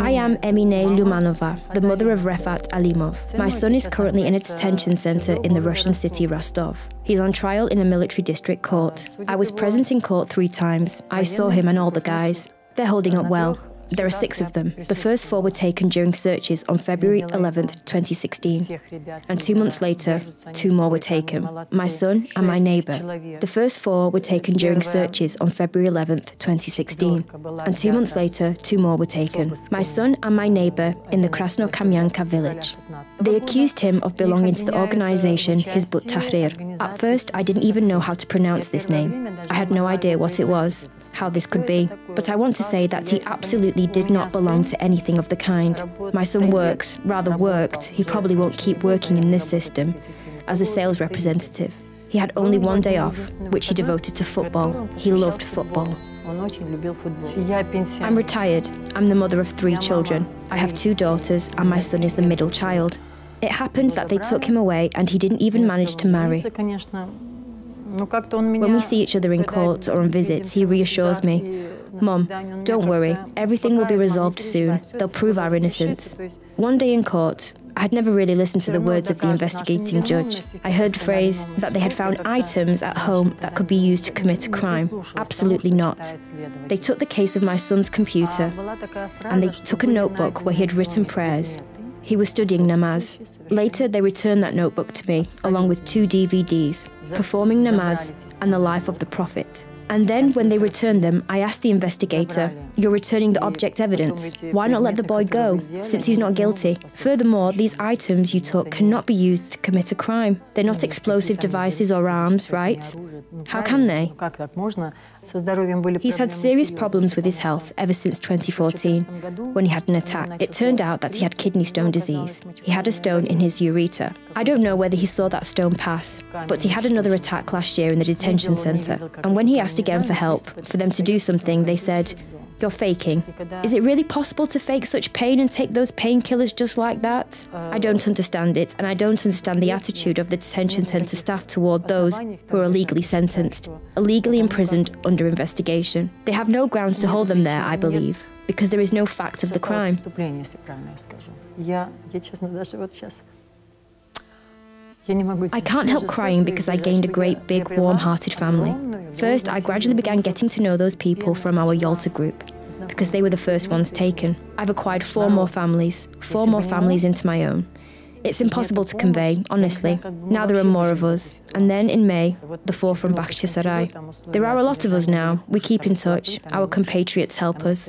I am Emine Liumanova, the mother of Refat Alimov. My son is currently in a detention center in the Russian city Rostov. He's on trial in a military district court. I was present in court three times. I saw him and all the guys. They're holding up well. There are six of them. The first four were taken during searches on February 11, 2016. And two months later, two more were taken my son and my neighbour. The first four were taken during searches on February 11, 2016. And two months later, two more were taken my son and my neighbour in the Krasnokamyanka village. They accused him of belonging to the organisation Hizb ut-Tahrir. At first, I didn't even know how to pronounce this name. I had no idea what it was how this could be, but I want to say that he absolutely did not belong to anything of the kind. My son works, rather worked, he probably won't keep working in this system, as a sales representative. He had only one day off, which he devoted to football. He loved football. I'm retired. I'm the mother of three children. I have two daughters, and my son is the middle child. It happened that they took him away, and he didn't even manage to marry. When we see each other in court or on visits, he reassures me, Mom, don't worry, everything will be resolved soon. They'll prove our innocence. One day in court, I had never really listened to the words of the investigating judge. I heard the phrase that they had found items at home that could be used to commit a crime. Absolutely not. They took the case of my son's computer and they took a notebook where he had written prayers. He was studying namaz. Later, they returned that notebook to me, along with two DVDs, Performing Namaz and The Life of the Prophet. And then, when they returned them, I asked the investigator, You're returning the object evidence. Why not let the boy go, since he's not guilty? Furthermore, these items you took cannot be used to commit a crime. They're not explosive devices or arms, right? How can they? He's had serious problems with his health ever since 2014, when he had an attack. It turned out that he had kidney stone disease. He had a stone in his ureter. I don't know whether he saw that stone pass, but he had another attack last year in the detention centre. And when he asked again for help, for them to do something, they said, you're faking. Is it really possible to fake such pain and take those painkillers just like that? I don't understand it, and I don't understand the attitude of the detention centre staff toward those who are illegally sentenced, illegally imprisoned under investigation. They have no grounds to hold them there, I believe, because there is no fact of the crime. I can't help crying because I gained a great, big, warm hearted family. First, I gradually began getting to know those people from our Yalta group because they were the first ones taken. I've acquired four more families, four more families into my own. It's impossible to convey, honestly. Now there are more of us. And then in May, the four from Bakhchisarai. There are a lot of us now. We keep in touch. Our compatriots help us.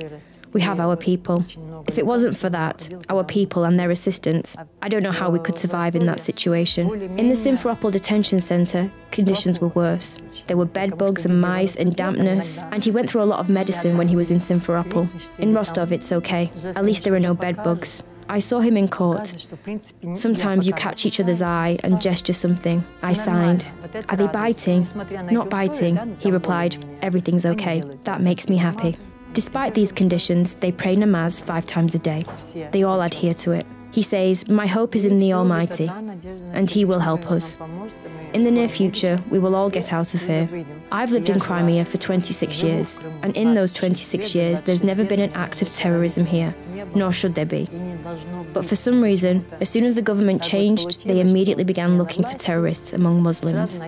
We have our people. If it wasn't for that, our people and their assistance, I don't know how we could survive in that situation. In the Simferopol detention centre, conditions were worse. There were bed bugs and mice and dampness, and he went through a lot of medicine when he was in Simferopol. In Rostov, it's okay. At least there are no bed bugs. I saw him in court. Sometimes you catch each other's eye and gesture something. I signed. Are they biting? Not biting. He replied, Everything's okay. That makes me happy. Despite these conditions, they pray namaz five times a day. They all adhere to it. He says, My hope is in the Almighty, and He will help us. In the near future, we will all get out of here. I've lived in Crimea for 26 years, and in those 26 years, there's never been an act of terrorism here, nor should there be. But for some reason, as soon as the government changed, they immediately began looking for terrorists among Muslims.